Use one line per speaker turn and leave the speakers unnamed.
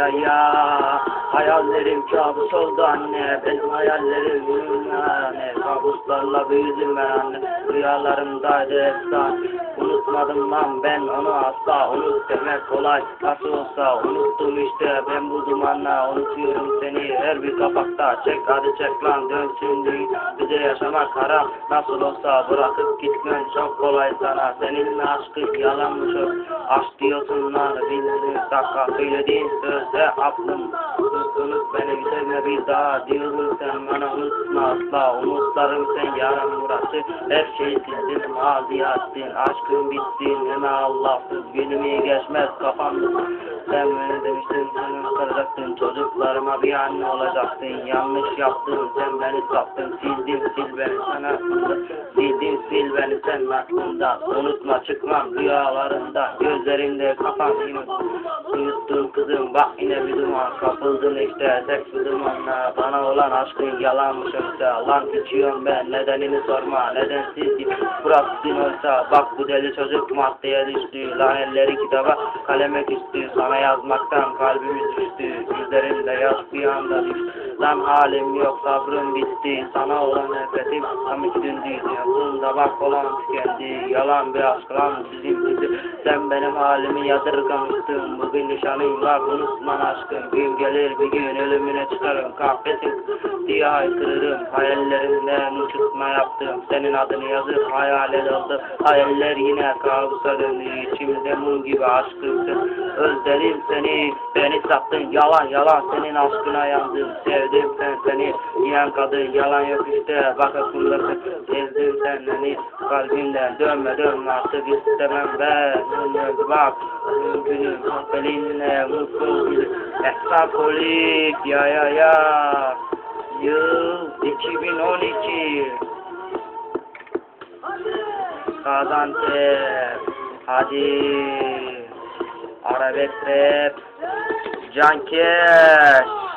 ya ya Hayallerim kabus oldu anne Benim hayallerim yani Kabuslarla büyüdüm ben anne Rüyalarımdaydı efsan Unutmadım lan ben onu asla Unut demek kolay. Nasıl olsa unuttum işte Ben bu dumanla unutuyorum seni. Her bir kapakta çek hadi çek lan Dön şimdi bize yaşamak haram Nasıl olsa bırakıp gitmen çok kolay sana. Seninle aşkın yalanmış Aşk diyorsun lan bildiğin dakika. Söylediğin sözde aklım Unut beni sevme bir daha Diyordun sen bana unutma asla Umutlarım sen yarın burası. Her şeyi sildin maziye attın Aşkın bittin hemen Allahsız Günümü geçmez kafamda. Sen beni demiştin kıracaktın Çocuklarıma bir anne olacaktın Yanlış yaptın sen beni sattın Sildin sil beni sana Sildin sil beni sen aklından Unutma çıkmam rüyalarında Gözlerinde yine Uyuttun kızım bak yine bir duman Kapıldın işte tek bir dumanla Bana olan aşkın yalanmış oysa Lan içiyorum ben nedenini sorma Nedensiz gibi bıraktın oysa Bak bu deli çocuk maddeye düştü Lan elleri kitaba kaleme küstü Sana yazmaktan kalbimiz düştü Yüzlerimde yaş bir Lan halim yok sabrım bitti. Sana olan nefretim tam iki dündü Bunda bak olan tükendi Yalan bir aşk lan bizimkisi Sen benim halimi yadırgamıştın. Bugün nişanın var unutman aşkım. Gün gelir bir gün ölümüne çıkarım. Kahvesin diye haykırırım. Hayallerimden uçurtma yaptım. Senin adını yazıp hayal oldu Hayaller yine kabusa döndü. İçimde mum gibi aşkımsın Özledim seni. Beni sattın. Yalan yalan. Senin aşkına yandım. Sevdim sen seni. Yiyen kadın yalan yok işte. Bak aklımdasın Sevdim sen beni Kalbimden dönme dönme artık istemem ben. Bak Günüm elinle mutlu bir Eksakolik ya ya ya. Yıl 2012 Gaziantep. Hadi. Arabesk rap Cankeş